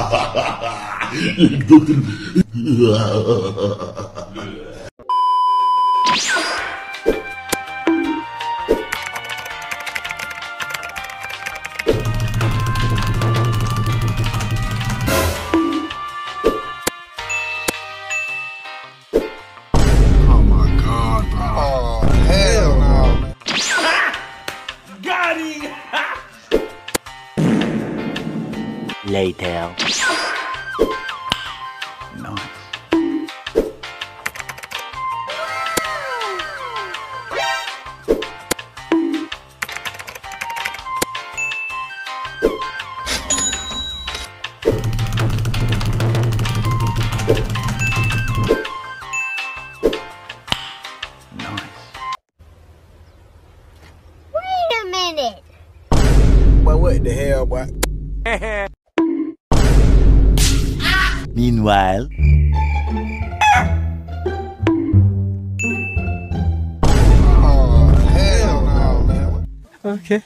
Oh Later. Wait a minute. Boy, what the hell, boy? Meanwhile, Oh, hell no, man. okay.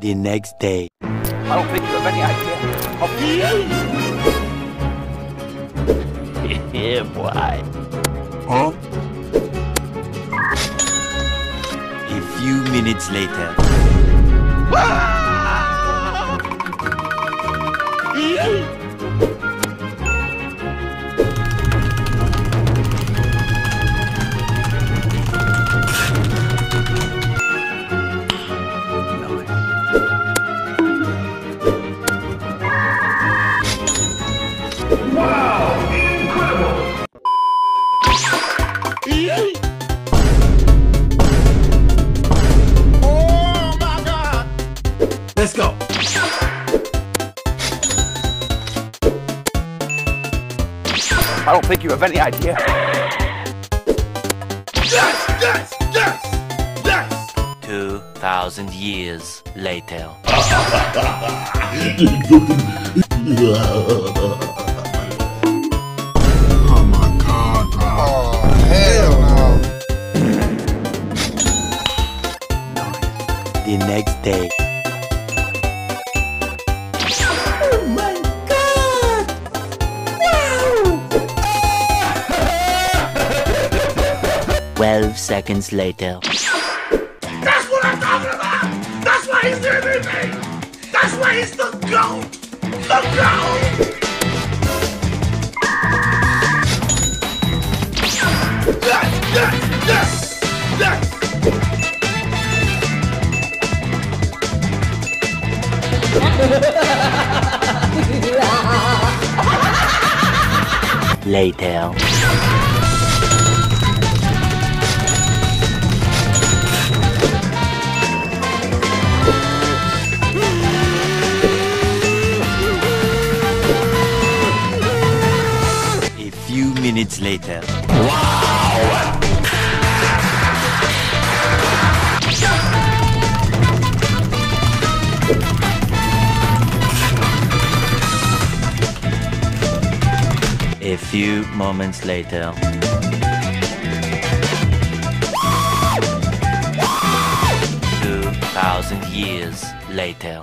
The next day. I don't think you have any idea. Yeah, boy. Huh? A few minutes later. Oh I don't think you have any idea. Yes, yes, yes, yes. Two thousand years later. Oh my god, bro. Oh, hell no. The next day. Twelve seconds later. That's what I'm talking about. That's why he's the MVP. That's why he's the GOAT. The GOAT. Yes, yes, yes, yes. Later. Minutes later. A few moments later. Two thousand years later.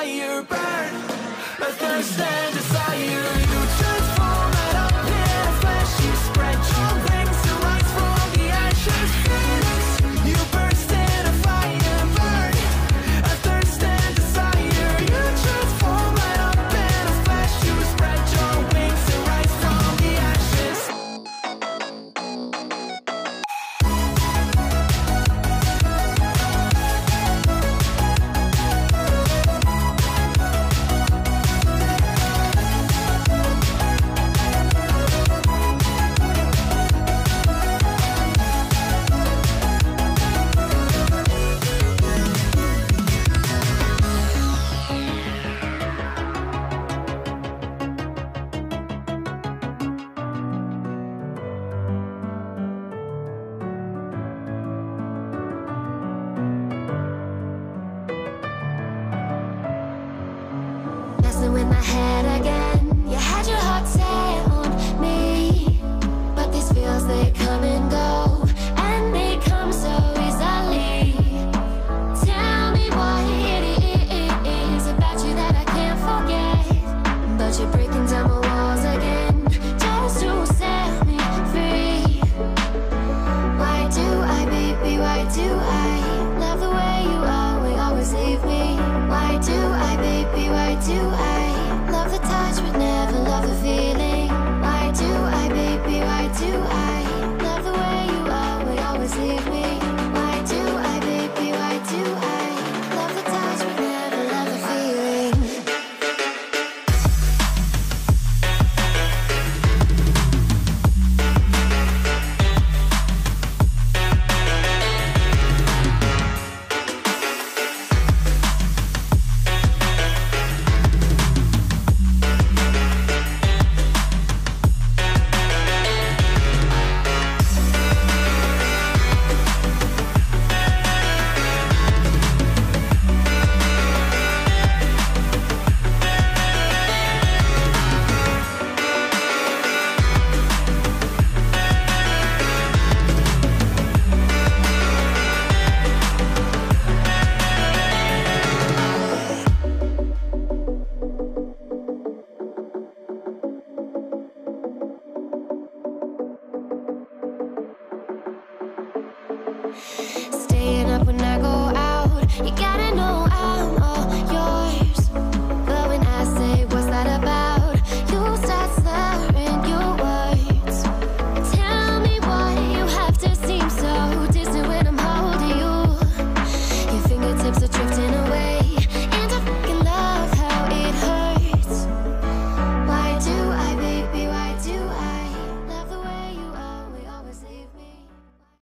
Fire, burn. A thirst and desire,